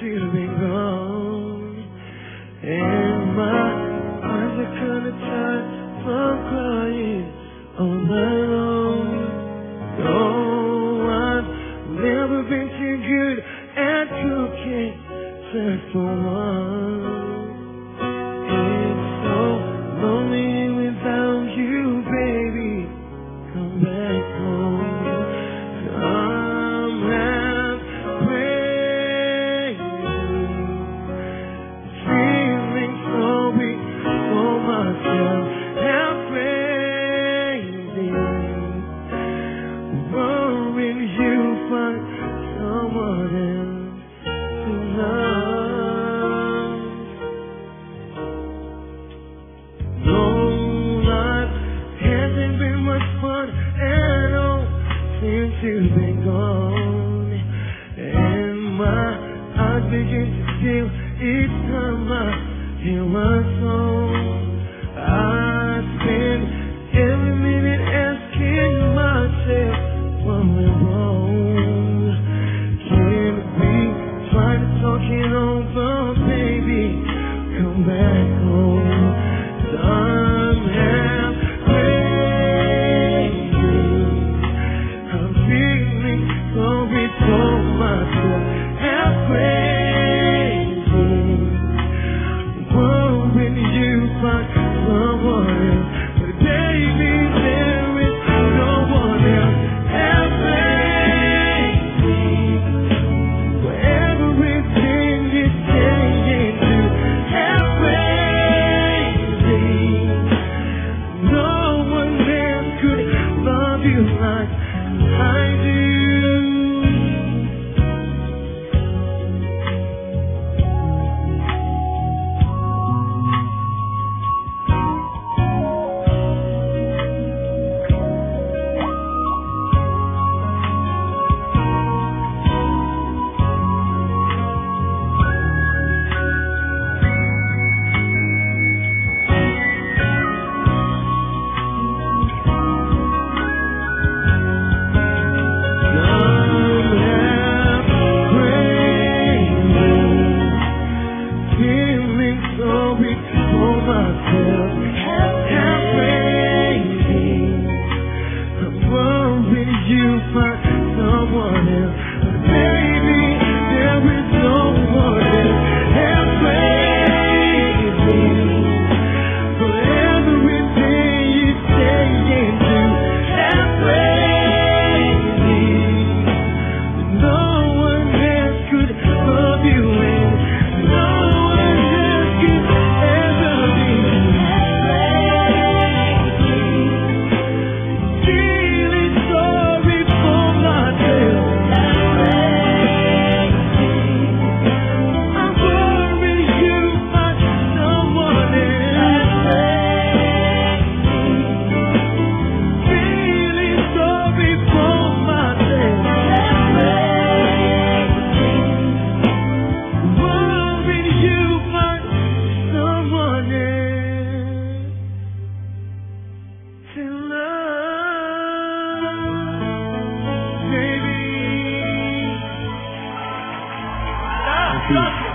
feeling gone, And my eyes are kinda tired from crying on my own. No, I've never been too good at cooking, just for one. since you've been gone. And my eyes begin to feel each time I hear my song. I spend every minute asking myself what went wrong. Can we try to talk it over, baby? Come back home. Time Thank you.